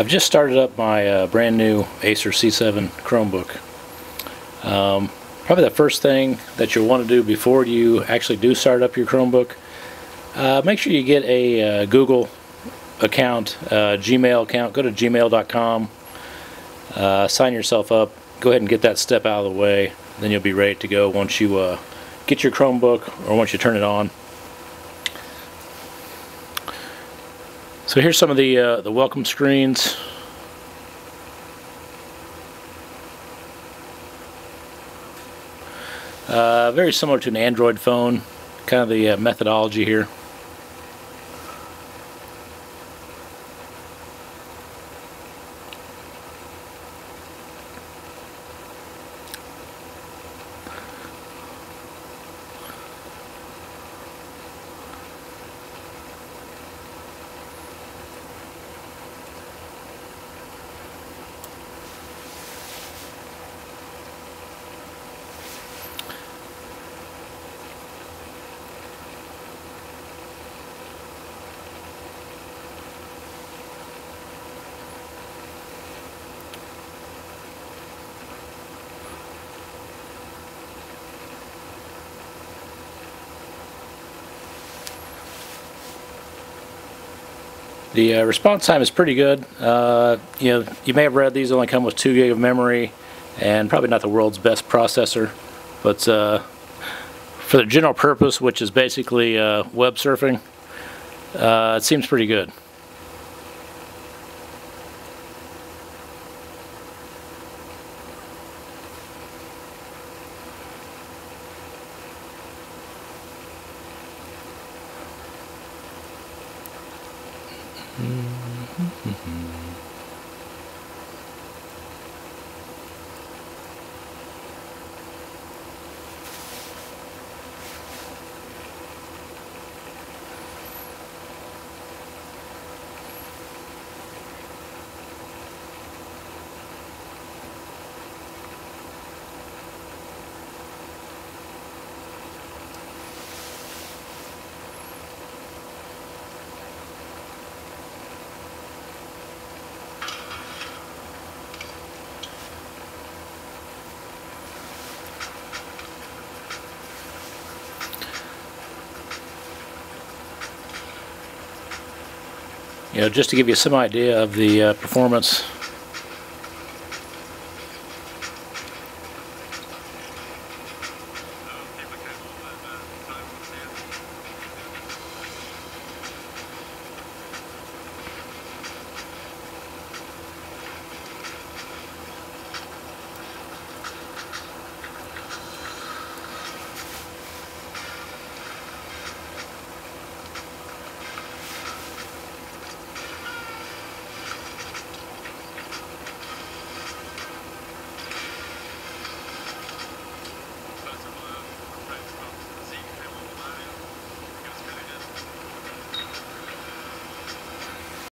I've just started up my uh, brand new Acer C7 Chromebook. Um, probably the first thing that you'll want to do before you actually do start up your Chromebook, uh, make sure you get a uh, Google account, uh, Gmail account. Go to gmail.com, uh, sign yourself up, go ahead and get that step out of the way. Then you'll be ready to go once you uh, get your Chromebook or once you turn it on. So here's some of the uh, the welcome screens. Uh, very similar to an Android phone, kind of the uh, methodology here. The uh, response time is pretty good. Uh, you know, you may have read these only come with 2 gig of memory and probably not the world's best processor, but uh, for the general purpose, which is basically uh, web surfing, uh, it seems pretty good. Mm-hmm. You know, just to give you some idea of the uh, performance